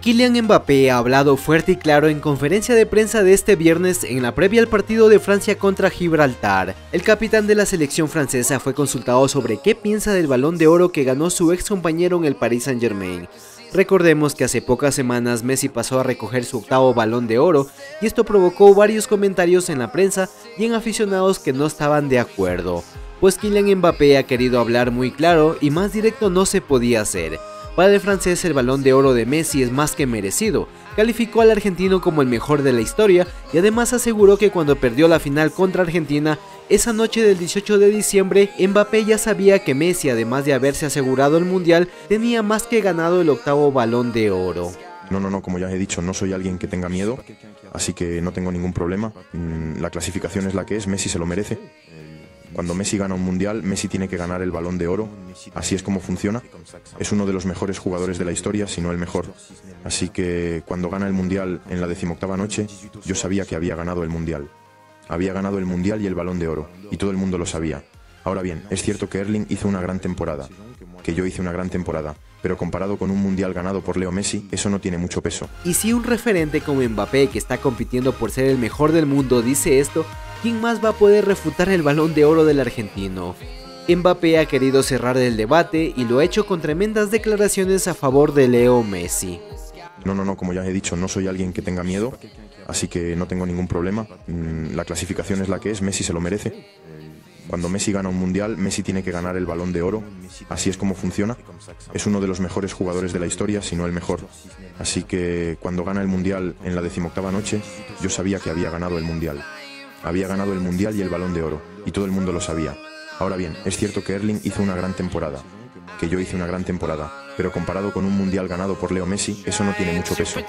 Kylian Mbappé ha hablado fuerte y claro en conferencia de prensa de este viernes en la previa al partido de Francia contra Gibraltar. El capitán de la selección francesa fue consultado sobre qué piensa del balón de oro que ganó su ex compañero en el Paris Saint Germain. Recordemos que hace pocas semanas Messi pasó a recoger su octavo balón de oro y esto provocó varios comentarios en la prensa y en aficionados que no estaban de acuerdo, pues Kylian Mbappé ha querido hablar muy claro y más directo no se podía hacer. Para el francés el balón de oro de Messi es más que merecido, calificó al argentino como el mejor de la historia y además aseguró que cuando perdió la final contra Argentina, esa noche del 18 de diciembre, Mbappé ya sabía que Messi, además de haberse asegurado el Mundial, tenía más que ganado el octavo balón de oro. No, no, no, como ya he dicho, no soy alguien que tenga miedo, así que no tengo ningún problema. Mm, la clasificación es la que es, Messi se lo merece. Cuando Messi gana un mundial, Messi tiene que ganar el balón de oro. Así es como funciona. Es uno de los mejores jugadores de la historia, si no el mejor. Así que cuando gana el mundial en la decimoctava noche, yo sabía que había ganado el mundial. Había ganado el mundial y el balón de oro, y todo el mundo lo sabía. Ahora bien, es cierto que Erling hizo una gran temporada, que yo hice una gran temporada, pero comparado con un mundial ganado por Leo Messi, eso no tiene mucho peso. Y si un referente como Mbappé, que está compitiendo por ser el mejor del mundo, dice esto, ¿quién más va a poder refutar el balón de oro del argentino? Mbappé ha querido cerrar el debate y lo ha hecho con tremendas declaraciones a favor de Leo Messi. No, no, no, como ya he dicho, no soy alguien que tenga miedo, así que no tengo ningún problema. Mm, la clasificación es la que es, Messi se lo merece. Cuando Messi gana un mundial, Messi tiene que ganar el balón de oro. Así es como funciona. Es uno de los mejores jugadores de la historia, si no el mejor. Así que cuando gana el mundial en la decimoctava noche, yo sabía que había ganado el mundial. Había ganado el mundial y el balón de oro, y todo el mundo lo sabía. Ahora bien, es cierto que Erling hizo una gran temporada, que yo hice una gran temporada, pero comparado con un mundial ganado por Leo Messi, eso no tiene mucho peso.